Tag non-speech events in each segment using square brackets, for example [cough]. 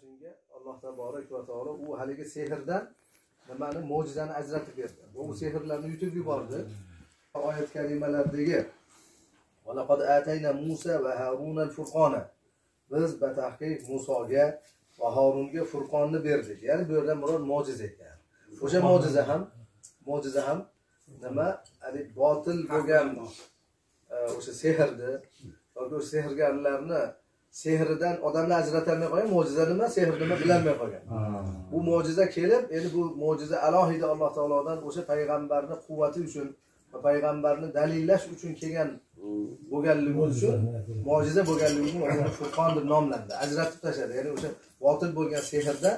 shunga alloh taborak va taolo u haligi sehrdan nimani mo'jizani ajratib berdi. U sehrlarni yutib yubordi. Oyat kalimalardagi biz batahqiq musoga va horunga furqonni berdik. Ya'ni bu yerda murod mo'jiza ekan. O'sha mo'jiza ham mo'jiza ham nima? Haligi botil bo'lgan e, o'sha sehrni yoki o'sha sehrgarlarni sehridan odamlar ajratolmay qolgan mo'jiza nima? Sehr nima bilolmay qolgan. Bu mo'jiza kelib endi bu mo'jiza alohida alloh taolodan o'sha payg'ambarni quvvati uchun va payg'ambarni dalillash uchun kelgan bo'lganligi uchun mo'jiza bo'lganligi uchun furqon deb nomlandi. Ajratib tashladi. Ya'ni o'sha botil bo'lgan sehrda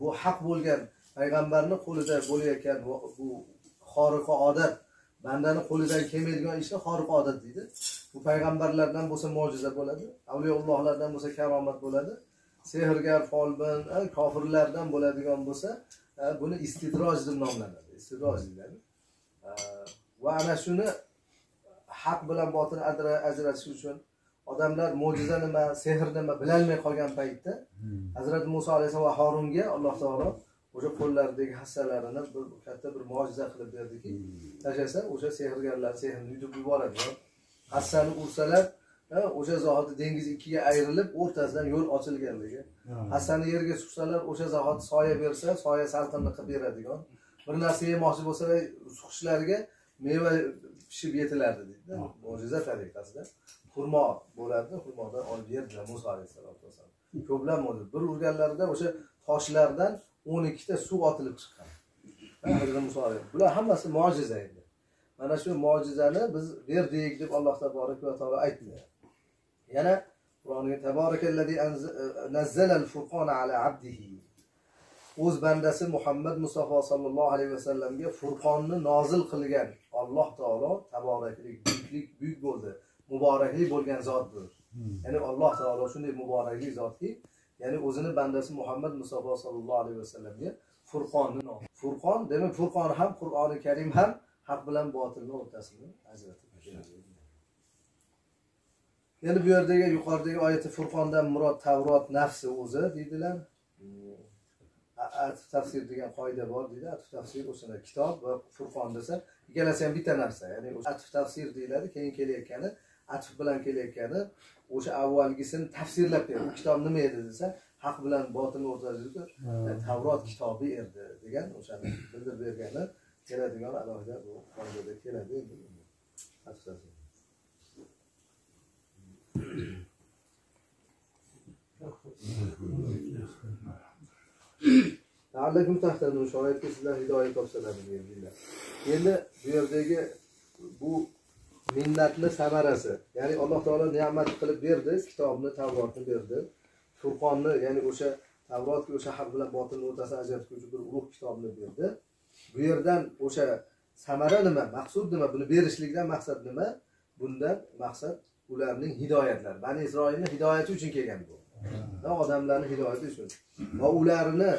bu haq bo'lgan payg'ambarni qo'lida bo'layotgan bu bu xoriqa odat bandani qo'lidan kelmaydigan ishni xoriqa odat deydi. Bu payg'ambarlardan bo'lsa mo'jiza bo'ladi avliyoullohlardan bo'lsa karomat bo'ladi sehrgar folbin kofirlardan bo'ladigan bo'lsa buni istidroj deb nomlanadi. Istidroj deyiladi. Va ana shuni haq bilan botil ajra- ajratish uchun odamlar mo'jiza nima sehr nima bilolmay qolgan paytda hazrati muso alayhissalom va horunga alloh taolo o'sha qo'llaridagi hassalarini bir katta bir mo'jiza qilib berdiki. Tashlasa o'sha sehrgarlar sehrni yutib yuboradi. Hassani ursalar ha, o'sha zahoti dengiz ikkiga ayrilib o'rtasidan yo'l ochilganligi. Hassani yerga suqsalar o'sha zahoti soya bersa soya salqinni qilib beradigan bir narsa yemoqchi bo'lsalar suqishlariga meva pishib yetilardi deydida mo'jiza tariqasida xurmo bo'lardi xurmodan olib yerdilar muso alayhissalatu vassalom. [laughs] Ko'plab bir urganlarida o'sha toshlardan o'n ikkita suv otilib chiqqan. Ha, hazrati muso bular hammasi mo'jiza endi mana shu mo'jizani biz berdik deb alloh taborak va taolo aytdi. Yana o'z bandasi muhammad mustafa sollallohu alayhi vasallamga furqonni nozil qilgan alloh taolo taboraklik buyuklik buyuk bo'ldi. Muborakli bo'lgan zotdir. Ya'ni alloh taolo shunday muborakli zotki ya'ni o'zini bandasi muhammad mustafa sollallohu alayhi vasallamga furqonni nomi furqon demak furqon ham qur'oni karim ham haq bilan botilni o'rtasini ajratib endi bu yerdagi yuqoridagi oyati furqondan murod tavrot nafsi o'zi deydilar. Atf tafsir degan qoida bor deydi. Atf tafsir o'shana kitob va furqon desa ikkalasi ham bitta narsa. Ya'ni atf tafsir deyiladi keyin kelayotgani atf bilan kelayotgani o'sha avvalgisini tafsirlab berdi. Kitob nima edi desa haq bilan botilni o'rtasidagi tavrot kitobi edi degan o'shani bildirib bergani keladigan alohida bu qoidada keladi endi. Tahtadun shoyatki sizlar hidoyat topsalar. Endi bu yerdagi bu minnatni samarasi, ya'ni Alloh taolo ne'mat qilib berdi, kitobni, Tavrotni berdi. Furqonni, ya'ni o'sha Tavrotga o'sha haq bilan botilni o'rtasini ajratuvchi bir ulug' kitobni berdi. Bu yerdan o'sha samara nima, maqsud nima, buni berishlikdan maqsad nima? Bundan maqsad ularning hidoyatlari. Bani isroilni hidoyati uchun kelgan bu. Odamlarni hidoyati uchun. Va ularni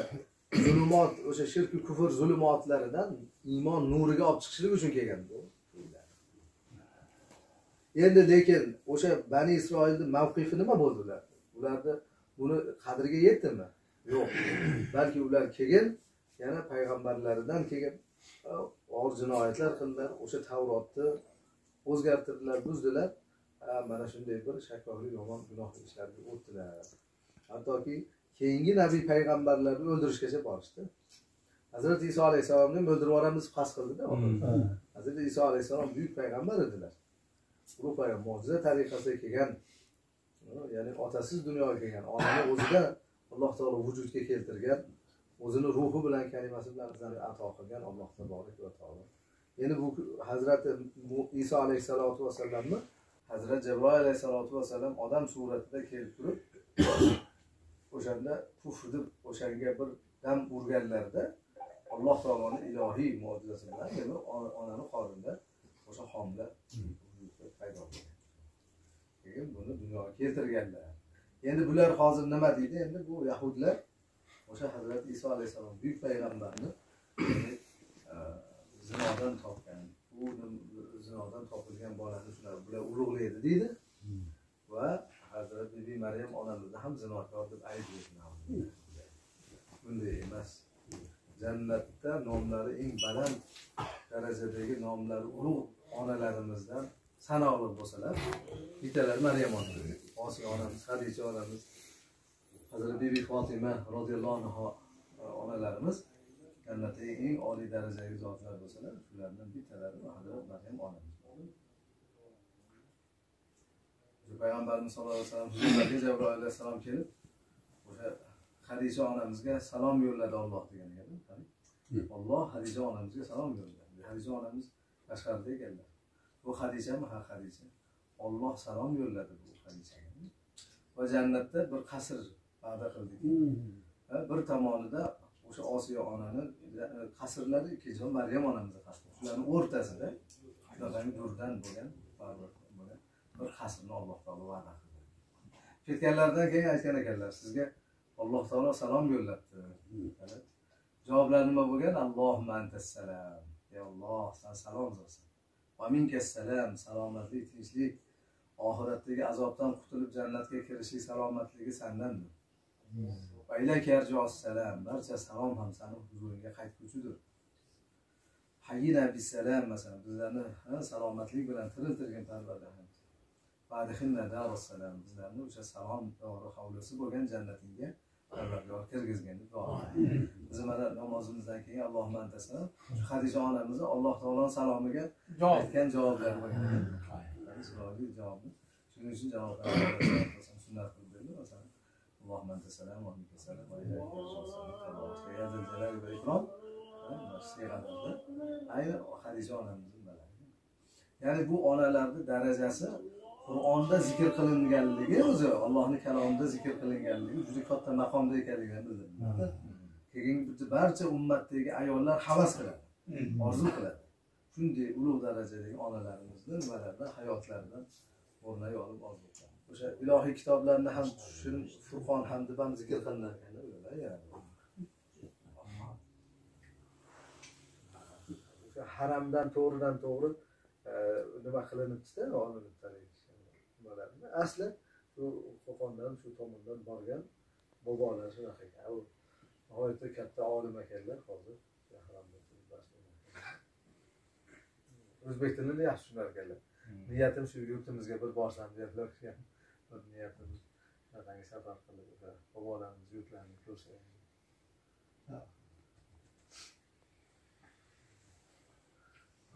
zulmot o'sha shirku kufr zulmotlaridan iymon nuriga olib chiqishlik uchun kelgan bu endi lekin o'sha bani isroilni mavqifi nima bo'ldi ular? Ularni buni qadriga yetdimi? Yo'q. Balki ular keyin yana payg'ambarlaridan keyin og'ir jinoyatlar qildilar o'sha tavrotni o'zgartirdilar buzdilar. Mana shunday bir shakkokli yomon gunohli ishlarga o'tdilar. Hattoki keyingi nabiy payg'ambarlarni o'ldirishgacha borishdi hazrati iso alayhissalomni ham o'ldirib yuboramiz qasd qildida hazrati iso alayhissalom buyuk payg'ambar edilar ulug' mo'jiza tariqasida kelgan ya'ni otasiz dunyoga kelgan onani o'zida alloh taolo vujudga keltirgan o'zini ruhi bilan kalimasi bilan bizlarga ato qilgan alloh taborak va taolo. Endi bu hazrati iso alayhissalotu vassalamni hazrat jabroil alayhissalotu vassalam odam suratida kelib turib o'shanda puf deb o'shanga bir dam urganlarida alloh taoloni ilohiy mo'jizasi bilan onani qornida o'sha homila buni dunyoga keltirganlar. Endi bular hozir nima deydi? Endi bu yahudlar o'sha hazrati iso alayhissalom buyuk payg'ambarni e, zinodan topgan u zinodan topilgan bolani shular bular ulug'laydi deydi. Hmm. Va hazrat bibi maryam onamizni ham zinokor deb ayblaydi hmm. bunday emas. Jannatda nomlari eng baland darajadagi nomlari ulug' onalarimizdan sanoqli bo'lsalar bittalari maryam onamiz osiyo onamiz hadicha onamiz hazrati bibi fotima roziyallohu anhu e, onalarimiz jannatdagi eng oliy darajadagi zotlar bo'lsalar shulardan bittalari hazrat maryam onamiz payg'ambarimiz sallallohu alayhi vasallam huzurlariga jabroil alayhissalom kelib o'sha hadisha onamizga salom yo'lladi olloh degan ekan olloh hadisha onamizga salom yo'lladi. Hadisha onamiz tashqarida ekanlar bu hadishami ha hadisha olloh salom yo'lladi bu hadishaga va jannatda bir qasr va'da qildik. Va bir tomonida o'sha osiyo onani qasrlari ikkinchi maryam onamizni qasri shularni o'rtasida shunaqangi durdan bo'lgan bir qasrni alloh taolo va'da qildi. Ketganlaridan keyin aytgan ekanlar sizga alloh taolo salom yo'llabdi Qarang. javoblari nima bo'lgan? Allohumma antassalam ey olloh san salom zotsan va minkassalam salomatlik tinchlik. Oxiratdagi azobdan qutulib jannatga kirishlik salomatligi sandandir va barcha salom ham sani huzuringga qaytguchidir. Hayyina bisalam masalan bizlarni salomatlik bilan tiriltirgin parvardig'im bizlarni o'sha salom dori hovlisi bo'lgan jannatingga parvardigor kirgizgin deb duo qildik. biz mana namozimizdan keyin allohumma antasalam shu hadisha onamizni alloh taoloni salomiga aytgan javoblari bo'lgan chiroyli javobni shuning uchun javob sunnat qilib berdi masalan ayni onamizni ya'ni bu onalarni darajasi qur'onda zikr qilinganligi o'zi allohni kalomida zikr qilinganligi juda katta maqomda ekanligini bildiradi keyin barcha ummatdagi ayollar havas qiladi orzu qiladi. Shunday ulug' darajadagi onalarimizni nimalardan hayotlaridan o'rnak olib orzu qiladi. O'sha ilohiy kitoblarni ham tushun furqon ham deb ham zikr qilinar ekan ular yani. o'sha haramdan to'g'ridan to'g'ri e, nima qilinibdida olinibdi nimalarni asli shu qo'qondan shu tomondan borgan bobolar shunaqa ekan. U nihoyatda katta olim ekanlar hozir. O'zbek tilini yaxshi tushunar ekanlar. Niyatim shu yurtimizga bir borsam deb bir niyatim shunaqangi safar qilib bobolarimiz yurtlarini ko'rsak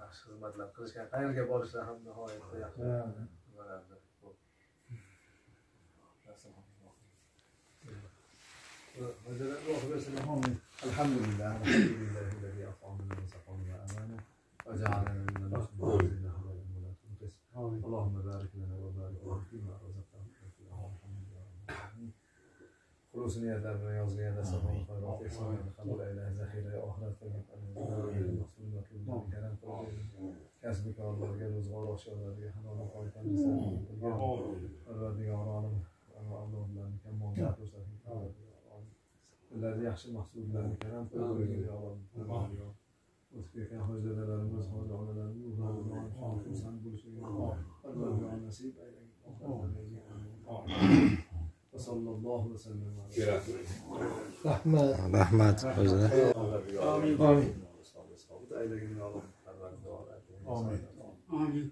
yaxshi xizmatlar qilishgan. Qayerga borishlar ham nihoyatda yaxshi. Nimalardir الحمد لله الحمد لله الذي اطعمنا وسقانا امانه وجعلنا من المسلمين الذين هداهم ولا تنقص اللهم بارك لنا وبارك لنا فيما رزقتنا خلوص نيادة بياض نيادة سبع خيرات إسلام الخلق إله ذخيرة أخرى تجد أن المسلم مطلوب كلام قرآن كسبك والله رجال وزغار وشيء الله رجال حنان وقائد أنسان الرادي عرانه yaxshi mahsulotlarni karam qilib o'zbek hojilarimiz hoji onalarimiz bo'lishiga nasib aylang وصلى الله وسلم على rahmat rahmat o'zi آمين آمين آمين Amin.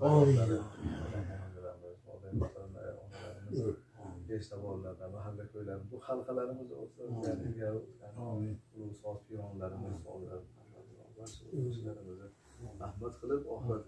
Rasulullah Beşte bollardan, mahalle köylerimiz, bu ya, yani ulusal piyonlarımız, onlarımızı rahmet kılıp, ahiret